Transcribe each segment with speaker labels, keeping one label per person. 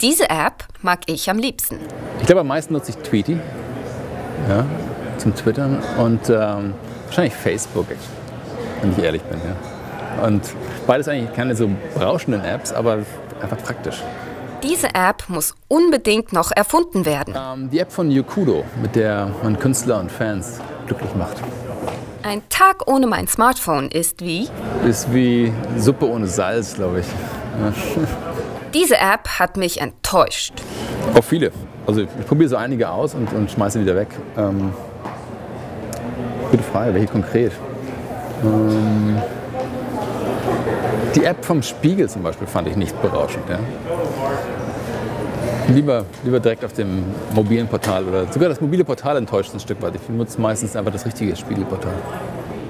Speaker 1: Diese App mag ich am liebsten.
Speaker 2: Ich glaube, am meisten nutze ich Tweety ja, zum Twittern und ähm, wahrscheinlich Facebook, wenn ich ehrlich bin. Ja. Und beides eigentlich keine so berauschenden Apps, aber einfach praktisch.
Speaker 1: Diese App muss unbedingt noch erfunden werden.
Speaker 2: Ähm, die App von Yokudo, mit der man Künstler und Fans glücklich macht.
Speaker 1: Ein Tag ohne mein Smartphone ist wie?
Speaker 2: Ist wie Suppe ohne Salz, glaube ich. Ja.
Speaker 1: Diese App hat mich enttäuscht.
Speaker 2: Auch viele. Also ich probiere so einige aus und, und schmeiße sie wieder weg. Ähm, gute Frage, welche konkret? Ähm, die App vom Spiegel zum Beispiel fand ich nicht berauschend. Ja. Lieber, lieber direkt auf dem mobilen Portal oder sogar das mobile Portal enttäuscht ein Stück weit. Ich nutze meistens einfach das richtige Spiegelportal.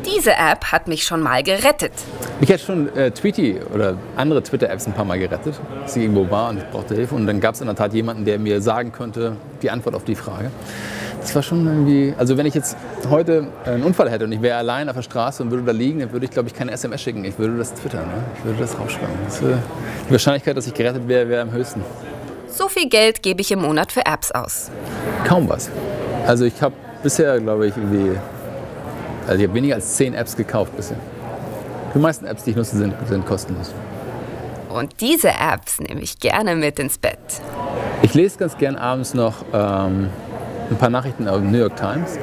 Speaker 1: Diese App hat mich schon mal gerettet.
Speaker 2: Mich hat schon äh, Tweety oder andere Twitter-Apps ein paar Mal gerettet, dass ich irgendwo war und ich brauchte Hilfe. Und dann gab es in der Tat jemanden, der mir sagen konnte, die Antwort auf die Frage. Das war schon irgendwie, also wenn ich jetzt heute einen Unfall hätte und ich wäre allein auf der Straße und würde da liegen, dann würde ich, glaube ich, keine SMS schicken. Ich würde das twittern, ne? ich würde das rausschreiben. Das, äh, die Wahrscheinlichkeit, dass ich gerettet wäre, wäre am höchsten.
Speaker 1: So viel Geld gebe ich im Monat für Apps aus.
Speaker 2: Kaum was. Also ich habe bisher, glaube ich, irgendwie, also ich habe weniger als zehn Apps gekauft bisher. Die meisten Apps, die ich nutze, sind, sind kostenlos.
Speaker 1: Und diese Apps nehme ich gerne mit ins Bett.
Speaker 2: Ich lese ganz gern abends noch ähm, ein paar Nachrichten aus New York Times.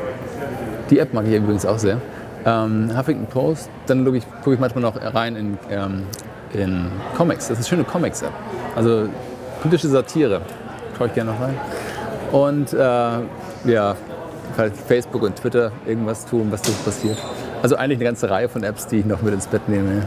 Speaker 2: Die App mag ich übrigens auch sehr. Ähm, Huffington Post, dann gucke ich, guck ich manchmal noch rein in, ähm, in Comics. Das ist eine schöne Comics-App. Also politische Satire. Schaue ich gerne noch rein. Und äh, ja, Facebook und Twitter irgendwas tun, was so passiert. Also eigentlich eine ganze Reihe von Apps, die ich noch mit ins Bett nehme.